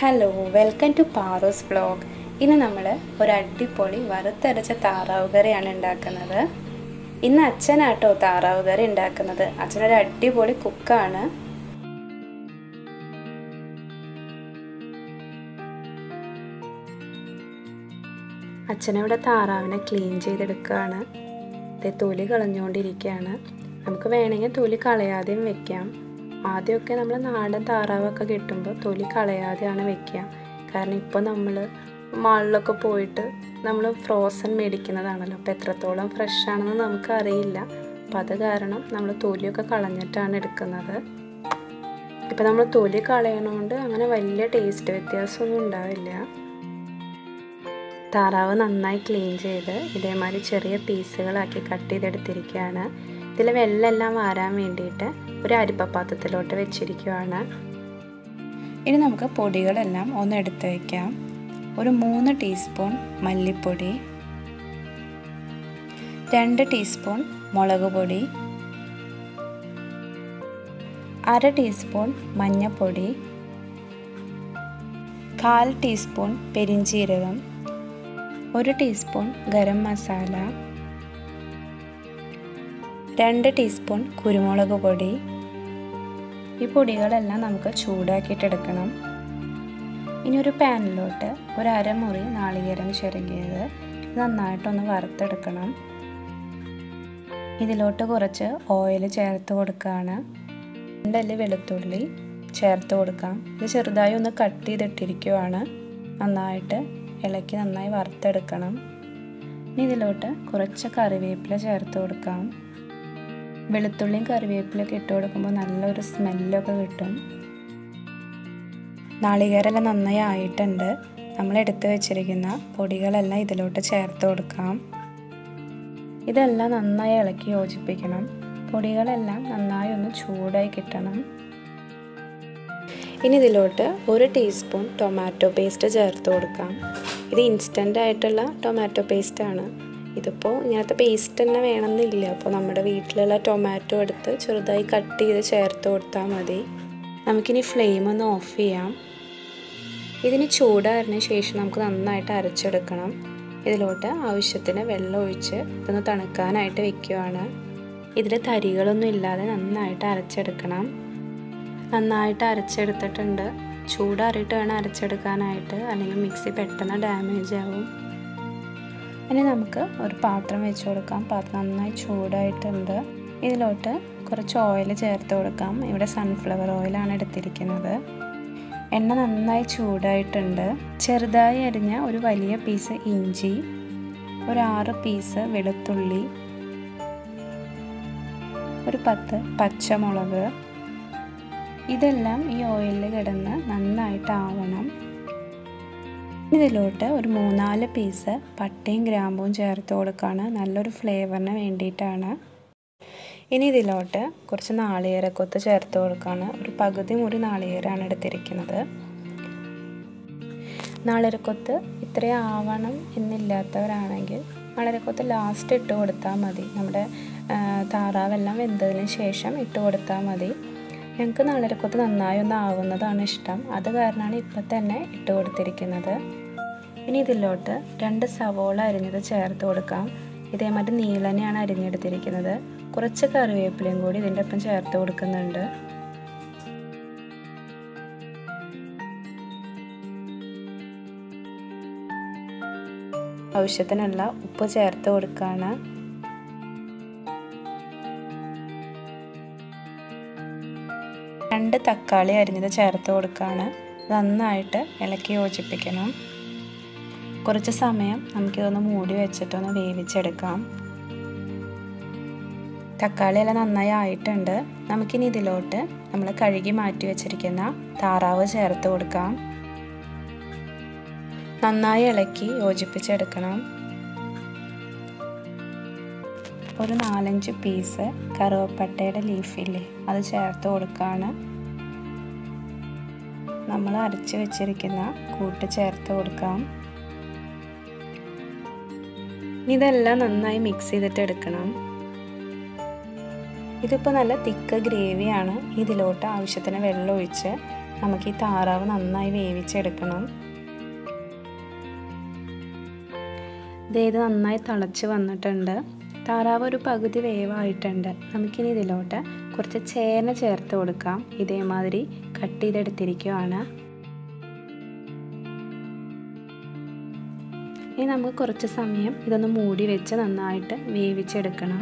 Hello welcome to പാറോസ് blog ഇന്ന് നമ്മൾ ഒരു അടിപൊളി വറുത്തരച്ച താറാവ് കറിയാണ് ഉണ്ടാക്കുന്നത്. ഇന്ന് അച്ഛനാട്ടോ താറാവ് കറി ഉണ്ടാക്കുന്നത്. അച്ഛനൊരു അടിപൊളി കുക്കാണ്. അച്ഛനവിടെ താറാവിനെ ക്ലീൻ ചെയ്തെടുക്കുകയാണ് തൊലി കളഞ്ഞുകൊണ്ടിരിക്കുകയാണ്. നമുക്ക് വേണമെങ്കിൽ തൊലി കളയാതെയും വെക്കാം. ആദ്യമൊക്കെ നമ്മൾ നാടൻ താറാവൊക്കെ കിട്ടുമ്പോൾ തൊലി കളയാതെയാണ് വെക്കുക. കാരണം ഇപ്പോൾ നമ്മൾ മാളിലൊക്കെ പോയിട്ട് നമ്മൾ ഫ്രോസൺ മേടിക്കുന്നതാണല്ലോ. അപ്പോൾ എത്രത്തോളം ഫ്രഷ് ആണെന്ന് നമുക്കറിയില്ല. അപ്പോൾ അത് കാരണം നമ്മൾ തൊലിയൊക്കെ കളഞ്ഞിട്ടാണ് എടുക്കുന്നത്. ഇപ്പം നമ്മൾ തൊലി കളയണോണ്ട് അങ്ങനെ വലിയ ടേസ്റ്റ് വ്യത്യാസമൊന്നും ഉണ്ടാവില്ല. താറാവ് നന്നായി ക്ലീൻ ചെയ്ത് ഇതേമാതിരി ചെറിയ പീസുകളാക്കി കട്ട് ചെയ്തെടുത്തിരിക്കുകയാണ്. ഇതിൽ വെള്ളമെല്ലാം വാരാൻ വേണ്ടിയിട്ട് ഒരു അരിപ്പപ്പാത്രത്തിലോട്ട് വെച്ചിരിക്കുവാണ്. ഇനി നമുക്ക് പൊടികളെല്ലാം ഒന്ന് എടുത്ത് വയ്ക്കാം ഒരു മൂന്ന് ടീസ്പൂൺ മല്ലിപ്പൊടി രണ്ട് ടീസ്പൂൺ മുളക് പൊടി അര ടീസ്പൂൺ മഞ്ഞൾപ്പൊടി കാൽ ടീസ്പൂൺ പെരിഞ്ചീരകം ഒരു ടീസ്പൂൺ ഗരം മസാല രണ്ട് ടീസ്പൂൺ കുരുമുളക് പൊടി. ഈ പൊടികളെല്ലാം നമുക്ക് ചൂടാക്കിയിട്ടെടുക്കണം. ഇനി ഒരു പാനിലോട്ട് ഒരു അരമുറി നാളികേരം ചിരകിയത് നന്നായിട്ടൊന്ന് വറുത്തെടുക്കണം. ഇതിലോട്ട് കുറച്ച് ഓയിൽ ചേർത്ത് കൊടുക്കുകയാണ് രണ്ടല്ലി വെളുത്തുള്ളി ചേർത്ത് കൊടുക്കാം. ഇത് ചെറുതായി ഒന്ന് കട്ട് ചെയ്തിട്ടിരിക്കുവാണ്. നന്നായിട്ട് ഇളക്കി നന്നായി വറുത്തെടുക്കണം. ഇനി ഇതിലോട്ട് കുറച്ച് കറിവേപ്പില ചേർത്ത് കൊടുക്കാം. വെളുത്തുള്ളിയും കറിവേപ്പിലൊക്കെ ഇട്ട് കൊടുക്കുമ്പോൾ നല്ലൊരു സ്മെല്ലൊക്കെ കിട്ടും. നാളികേരെല്ലാം നന്നായി ആയിട്ടുണ്ട്. നമ്മൾ എടുത്തു വെച്ചിരിക്കുന്ന പൊടികളെല്ലാം ഇതിലോട്ട് ചേർത്ത് കൊടുക്കാം. ഇതെല്ലാം നന്നായി ഇളക്കി യോജിപ്പിക്കണം. പൊടികളെല്ലാം നന്നായി ഒന്ന് ചൂടായി കിട്ടണം. ഇനി ഇതിലോട്ട് ഒരു ടീസ്പൂൺ ടൊമാറ്റോ പേസ്റ്റ് ചേർത്ത് കൊടുക്കാം. ഇത് ഇൻസ്റ്റന്റ് ആയിട്ടുള്ള ടൊമാറ്റോ പേസ്റ്റാണ്. ഇതിപ്പോൾ ഇങ്ങനത്തെ പേസ്റ്റ് തന്നെ വേണമെന്നില്ല. അപ്പോൾ നമ്മുടെ വീട്ടിലുള്ള ടൊമാറ്റോ എടുത്ത് ചെറുതായി കട്ട് ചെയ്ത് ചേർത്ത് കൊടുത്താൽ മതി. നമുക്കിനി ഫ്ലെയിം ഒന്ന് ഓഫ് ചെയ്യാം. ഇതിന് ചൂടാറിന് ശേഷം നമുക്ക് നന്നായിട്ട് അരച്ചെടുക്കണം. ഇതിലോട്ട് ആവശ്യത്തിന് വെള്ളം ഒഴിച്ച് ഇതൊന്ന് തണുക്കാനായിട്ട് വെക്കുകയാണ് ഇതിൽ തരികളൊന്നും ഇല്ലാതെ നന്നായിട്ട് അരച്ചെടുക്കണം. നന്നായിട്ട് അരച്ചെടുത്തിട്ടുണ്ട്. ചൂടാറിയിട്ട് വേണം അരച്ചെടുക്കാനായിട്ട്. അല്ലെങ്കിൽ മിക്സി പെട്ടെന്ന് ഡാമേജ് ആവും. ഇനി നമുക്ക് ഒരു പാത്രം വെച്ച് കൊടുക്കാം. പാത്രം നന്നായി ചൂടായിട്ടുണ്ട്. ഇതിലോട്ട് കുറച്ച് ഓയിൽ ചേർത്ത് കൊടുക്കാം. ഇവിടെ സൺഫ്ലവർ ഓയിലാണ് എടുത്തിരിക്കുന്നത്. എണ്ണ നന്നായി ചൂടായിട്ടുണ്ട്. ചെറുതായി അരിഞ്ഞ ഒരു വലിയ പീസ് ഇഞ്ചി ഒരു ആറ് പീസ് വെളുത്തുള്ളി ഒരു പത്ത് പച്ചമുളക്. ഇതെല്ലാം ഈ ഓയിലിൽ കിടന്ന് നന്നായിട്ട് ആവണം. ഇതിലോട്ട് ഒരു മൂന്നാൽ പീസ് പട്ടയും ഗ്രാമ്പും ചേർത്ത് കൊടുക്കുകയാണ് നല്ലൊരു ഫ്ലേവറിന് വേണ്ടിയിട്ടാണ്. ഇനി ഇതിലോട്ട് കുറച്ച് നാളികേരക്കൊത്ത് ചേർത്ത് കൊടുക്കുകയാണ് ഒരു പകുതി മുറി നാളികേരമാണ് എടുത്തിരിക്കുന്നത്. നാളികേരക്കൊത്ത് ഇത്രയും ആവണം എന്നില്ലാത്തവരാണെങ്കിൽ നാളികേരക്കൊത്ത് ലാസ്റ്റ് ഇട്ട് കൊടുത്താൽ മതി. നമ്മുടെ താറാവെല്ലാം വെന്തതിന് ശേഷം ഇട്ട് കൊടുത്താൽ മതി. ഞങ്ങൾക്ക് നാളരക്കൊത്ത് നന്നായി ഒന്ന് ആവുന്നതാണ് ഇഷ്ടം. അത് കാരണമാണ് ഇപ്പം തന്നെ ഇട്ട് കൊടുത്തിരിക്കുന്നത്. ഇനി ഇതിലോട്ട് രണ്ട് സവോള അരിഞ്ഞത് ചേർത്ത് കൊടുക്കാം. ഇതേമാതിരി നീളനെയാണ് അരിഞ്ഞെടുത്തിരിക്കുന്നത്. കുറച്ച് കറിവേപ്പിലയും കൂടി ഇതിന്റെ ഒപ്പം ചേർത്ത് കൊടുക്കുന്നുണ്ട്. ആവശ്യത്തിനുള്ള ഉപ്പ് ചേർത്ത് കൊടുക്കുകയാണ് രണ്ട് തക്കാളി അരിഞ്ഞത് ചേർത്ത് കൊടുക്കുകയാണ് നന്നായിട്ട് ഇളക്കി യോജിപ്പിക്കണം. കുറച്ച് സമയം നമുക്കിതൊന്ന് മൂടി വെച്ചിട്ടൊന്ന് വേവിച്ചെടുക്കാം. തക്കാളി എല്ലാം നന്നായി ആയിട്ടുണ്ട്. നമുക്കിനി ഇതിലോട്ട് നമ്മൾ കഴുകി മാറ്റി വെച്ചിരിക്കുന്ന താറാവ് ചേർത്ത് കൊടുക്കാം. നന്നായി ഇളക്കി യോജിപ്പിച്ചെടുക്കണം. ഒരു നാലഞ്ച് പീസ് കറുവപ്പട്ടയുടെ ലീഫില്ലേ അത് ചേർത്ത് കൊടുക്കുകയാണ് നമ്മൾ അരച്ച് വെച്ചിരിക്കുന്ന കൂട്ട് ചേർത്ത് കൊടുക്കാം. ഇതെല്ലാം നന്നായി മിക്സ് ചെയ്തിട്ട് എടുക്കണം. ഇതിപ്പോൾ നല്ല തിക്ക് ഗ്രേവിയാണ് ഇതിലോട്ട് ആവശ്യത്തിന് വെള്ളം ഒഴിച്ച് നമുക്ക് ഈ താറാവ് നന്നായി വേവിച്ചെടുക്കണം. ഇത് നന്നായി തിളച്ച് വന്നിട്ടുണ്ട്. താറാവ് ഒരു പകുതി വേവായിട്ടുണ്ട്. നമുക്കിനി ഇതിലോട്ട് കുറച്ച് ചേന ചേർത്ത് കൊടുക്കാം. ഇതേമാതിരി കട്ട് ചെയ്തെടുത്തിരിക്കുവാണ്. ഇനി നമുക്ക് കുറച്ച് സമയം ഇതൊന്ന് മൂടി വെച്ച് നന്നായിട്ട് വേവിച്ചെടുക്കണം.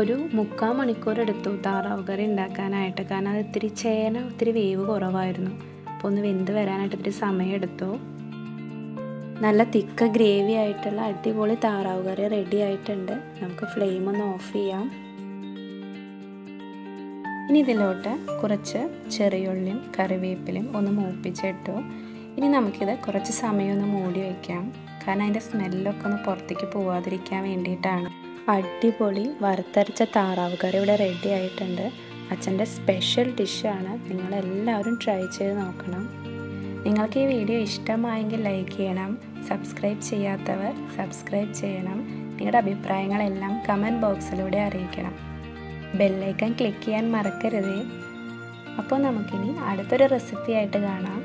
ഒരു മുക്കാൽ മണിക്കൂർ എടുത്തു താറാവ് കറി ഉണ്ടാക്കാനായിട്ട്. കാരണം അത് ഇത്തിരി ചേന ഒത്തിരി വേവ് കുറവായിരുന്നു. അപ്പോൾ ഒന്ന് വെന്ത് വരാനായിട്ട് ഇത്തിരി സമയം എടുത്തു നല്ല തിക്ക ഗ്രേവി ആയിട്ടുള്ള അടിപൊളി താറാവ് കറി റെഡി ആയിട്ടുണ്ട്. നമുക്ക് ഫ്ലെയിം ഒന്ന് ഓഫ് ചെയ്യാം. ഇനി ഇതിലോട്ട് കുറച്ച് ചെറിയുള്ളിയും കറിവേപ്പിലയും ഒന്ന് മൂപ്പിച്ചിട്ടു. ഇനി നമുക്കിത് കുറച്ച് സമയം ഒന്ന് മൂടി വയ്ക്കാം കാരണം അതിന്റെ സ്മെല്ലൊക്കെ ഒന്ന് പുറത്തേക്ക് പോവാതിരിക്കാൻ വേണ്ടിയിട്ടാണ്. അടിപൊളി വറുത്തരച്ച താറാവ് കറി ഇവിടെ റെഡി ആയിട്ടുണ്ട്. അച്ഛന്റെ സ്പെഷ്യൽ ഡിഷാണ് നിങ്ങളെല്ലാവരും ട്രൈ ചെയ്ത് നോക്കണം. നിങ്ങൾക്ക് ഈ വീഡിയോ ഇഷ്ടമായെങ്കിൽ ലൈക്ക് ചെയ്യണം സബ്സ്ക്രൈബ് ചെയ്യാത്തവർ സബ്സ്ക്രൈബ് ചെയ്യണം നിങ്ങളുടെ അഭിപ്രായങ്ങളെല്ലാം കമന്റ് ബോക്സിലൂടെ അറിയിക്കണം. ബെല്ലൈക്കൺ ക്ലിക്ക് ചെയ്യാൻ മറക്കരുതേ. അപ്പോൾ നമുക്കിനി അടുത്തൊരു റെസിപ്പി ആയിട്ട് കാണാം.